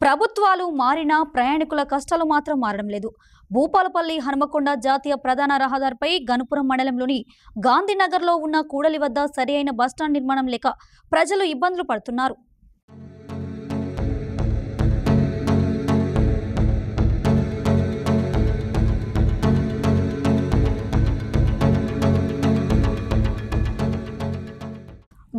ప్రభుత్వాలు మారినా ప్రయాణికుల కష్టాలు మాత్రం మారడం లేదు. భూపాలపల్లి హనుమకొండ జాతీయ ప్రధాన రహదారిపై గనుపురం మండలంలోని గాంధీనగర్లో ఉన్న కూడలి వద్ద సరి అయిన బస్టాండ్ నిర్మాణం లేక ప్రజలు ఇబ్బందులు పడుతున్నారు.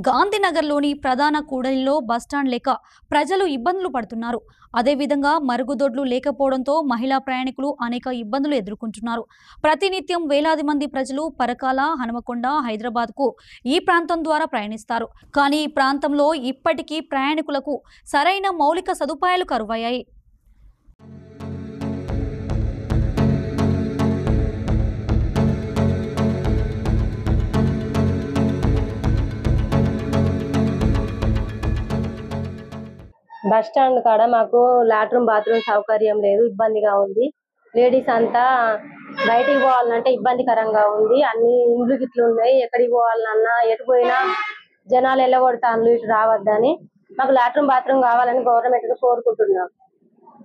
గాంధీనగర్లోని ప్రధాన కూడలిలో బస్టాండ్ లేక ప్రజలు ఇబ్బందులు పడుతున్నారు. అదేవిధంగా మరుగుదొడ్లు లేకపోవడంతో మహిళా ప్రయాణికులు అనేక ఇబ్బందులు ఎదుర్కొంటున్నారు. ప్రతినిత్యం వేలాది మంది ప్రజలు పరకాల హనుమకొండ హైదరాబాద్కు ఈ ప్రాంతం ద్వారా ప్రయాణిస్తారు. కానీ ఈ ప్రాంతంలో ఇప్పటికీ ప్రయాణికులకు సరైన మౌలిక సదుపాయాలు కరువయ్యాయి. బస్ స్టాండ్ కాడ మాకు లాట్రూమ్ బాత్రూమ్ సౌకర్యం లేదు ఇబ్బందిగా ఉంది. లేడీస్ అంతా బయటికి పోవాలంటే ఇబ్బందికరంగా ఉంది. అన్ని ఇండ్లు గిట్లు ఉన్నాయి. ఎక్కడికి పోవాలన్నా ఎటు పోయినా జనాలు వెళ్ళగొడతాను ఇటు రావద్దని. మాకు లాట్రూమ్ బాత్రూమ్ కావాలని గవర్నమెంట్ కోరుకుంటున్నాం.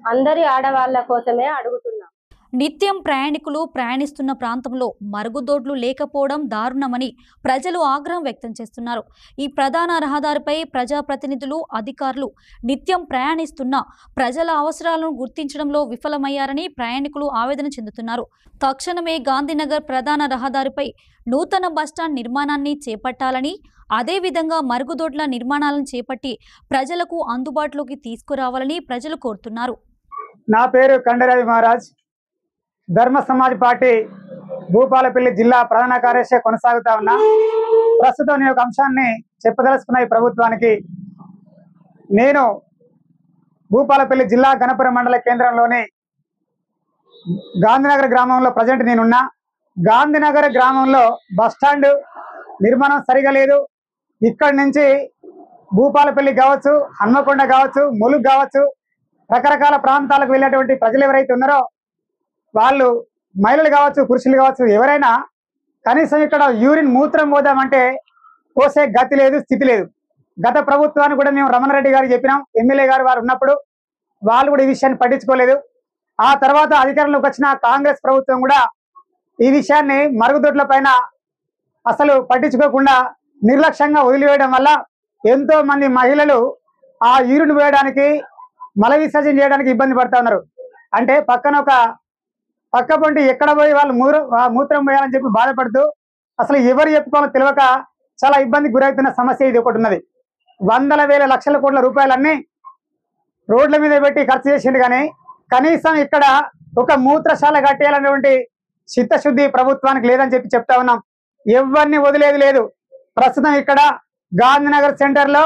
అందరి ఆడవాళ్ళ కోసమే అడుగుతున్నాం. నిత్యం ప్రయాణికులు ప్రయాణిస్తున్న ప్రాంతంలో మరుగుదొడ్లు లేకపోవడం దారుణమని ప్రజలు ఆగ్రహం వ్యక్తం చేస్తున్నారు. ఈ ప్రధాన రహదారిపై ప్రజాప్రతినిధులు అధికారులు నిత్యం ప్రయాణిస్తున్న ప్రజల అవసరాలను గుర్తించడంలో విఫలమయ్యారని ప్రయాణికులు ఆవేదన చెందుతున్నారు. తక్షణమే గాంధీనగర్ ప్రధాన రహదారిపై నూతన బస్టాండ్ నిర్మాణాన్ని చేపట్టాలని అదేవిధంగా మరుగుదొడ్ల నిర్మాణాలను చేపట్టి ప్రజలకు అందుబాటులోకి తీసుకురావాలని ప్రజలు కోరుతున్నారు. నా పేరు కండరవి మహారాజ్. ధర్మ సమాజ్ పార్టీ భూపాలపల్లి జిల్లా ప్రధాన కార్యదర్శి కొనసాగుతా ఉన్నా. ప్రస్తుతం నేను ఒక అంశాన్ని చెప్పదలుచుకున్న ఈ ప్రభుత్వానికి నేను భూపాలపల్లి జిల్లా గణపురం మండల కేంద్రంలోని గాంధీనగర్ గ్రామంలో ప్రజెంట్ నేనున్నా. గాంధీనగర్ గ్రామంలో బస్ స్టాండ్ నిర్మాణం సరిగా లేదు. ఇక్కడి నుంచి భూపాలపల్లి కావచ్చు హన్మకొండ కావచ్చు ములుగు కావచ్చు రకరకాల ప్రాంతాలకు వెళ్ళేటువంటి ప్రజలు ఎవరైతే ఉన్నారో వాళ్ళు మహిళలు కావచ్చు పురుషులు కావచ్చు ఎవరైనా కనీసం ఇక్కడ యూరిన్ మూత్రం పోదామంటే పోసే గతి లేదు స్థితి లేదు. గత ప్రభుత్వాన్ని కూడా మేము రమణారెడ్డి గారు చెప్పినాం. ఎమ్మెల్యే గారు వారు ఉన్నప్పుడు వాళ్ళు కూడా ఈ విషయాన్ని పట్టించుకోలేదు. ఆ తర్వాత అధికారంలోకి వచ్చిన కాంగ్రెస్ ప్రభుత్వం కూడా ఈ విషయాన్ని మరుగుదొడ్ల పైన అసలు పట్టించుకోకుండా నిర్లక్ష్యంగా వదిలివేయడం వల్ల ఎంతో మంది మహిళలు ఆ యూరిన్ వేయడానికి మల విసర్జన చేయడానికి ఇబ్బంది పడుతున్నారు ఉన్నారు. అంటే పక్కన ఒక పక్క పంటి ఎక్కడ పోయి వాళ్ళు మూర మూత్రం పోయాలని చెప్పి బాధపడుతూ అసలు ఎవరు చెప్పుకోవాలో తెలియక చాలా ఇబ్బందికి గురవుతున్న సమస్య ఇది ఒకటి ఉన్నది. వందల వేల లక్షల కోట్ల రూపాయలన్నీ రోడ్ల మీద పెట్టి ఖర్చు చేసిండు కానీ కనీసం ఇక్కడ ఒక మూత్రశాల కట్టేయాలనేటువంటి చిత్తశుద్ధి ప్రభుత్వానికి లేదని చెప్పి చెప్తా ఉన్నాం. ఎవరిని వదిలేది లేదు. ప్రస్తుతం ఇక్కడ గాంధీనగర్ సెంటర్లో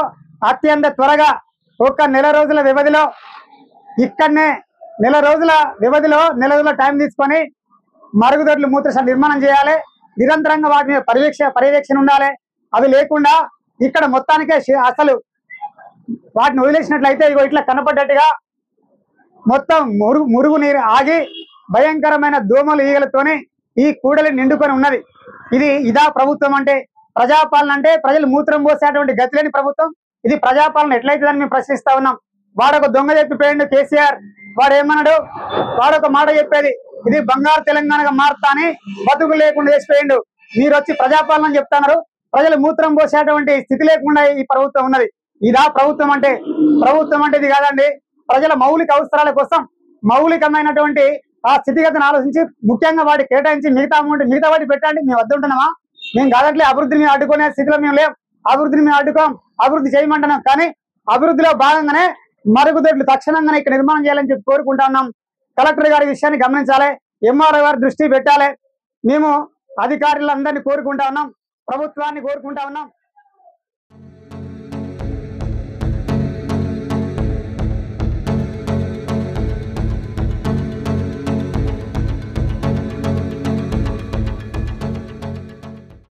అత్యంత త్వరగా ఒక నెల రోజుల వ్యవధిలో ఇక్కడనే నెల రోజుల వ్యవధిలో నెల రోజుల టైం తీసుకొని మరుగుదొడ్లు మూత్రశాల నిర్మాణం చేయాలి. నిరంతరంగా వాటి మీద పర్యవేక్ష పర్యవేక్షణ ఉండాలి. అవి లేకుండా ఇక్కడ మొత్తానికే అసలు వాటిని వదిలేసినట్లయితే ఇగో ఇట్లా కనపడ్డట్టుగా మొత్తం మురుగు మురుగు నీరు ఆగి భయంకరమైన దోమలు ఈగలతోనే ఈ కూడలి నిండుకొని ఉన్నది. ఇది ఇదా ప్రభుత్వం అంటే ప్రజాపాలన అంటే ప్రజలు మూత్రం పోసేటువంటి గతి ప్రభుత్వం. ఇది ప్రజాపాలన ఎట్లయితుందని మేము ప్రశ్నిస్తా ఉన్నాం. వాడు ఒక దొంగ చెప్పిపోయిండు కేసీఆర్. వాడు ఏమన్నాడు వాడు ఒక మాట చెప్పేది ఇది బంగారు తెలంగాణగా మారుతా అని బతుకు లేకుండా చేసిపోయిండు. మీరు వచ్చి ప్రజాపాలన చెప్తున్నారు. ప్రజలు మూత్రం పోసేటువంటి స్థితి లేకుండా ఈ ప్రభుత్వం ఉన్నది. ఇదా ప్రభుత్వం అంటే ప్రభుత్వం అంటే ఇది కాదండి. ప్రజల మౌలిక అవసరాల కోసం మౌలికమైనటువంటి ఆ స్థితిగతిని ఆలోచించి ముఖ్యంగా వాటి కేటాయించి మిగతా అమౌంట్ మిగతా వాటి పెట్టండి. మేము వద్ద ఉంటున్నామా మేము కాదట్లే అభివృద్ధిని అడ్డుకునే స్థితిలో మేము లేం. అభివృద్ధిని మేము అడ్డుకోం. అభివృద్ధి చేయమంటున్నాం. కానీ అభివృద్ధిలో భాగంగానే మరుగుదొడ్లు తక్షణంగానే ఇక్కడ నిర్మాణం చేయాలని చెప్పి కోరుకుంటా ఉన్నాం. కలెక్టర్ గారి విషయాన్ని గమనించాలి. ఎంఆర్ఓ గారి దృష్టి పెట్టాలి. మేము అధికారులందరినీ కోరుకుంటా ఉన్నాం. ప్రభుత్వాన్ని కోరుకుంటా ఉన్నాం.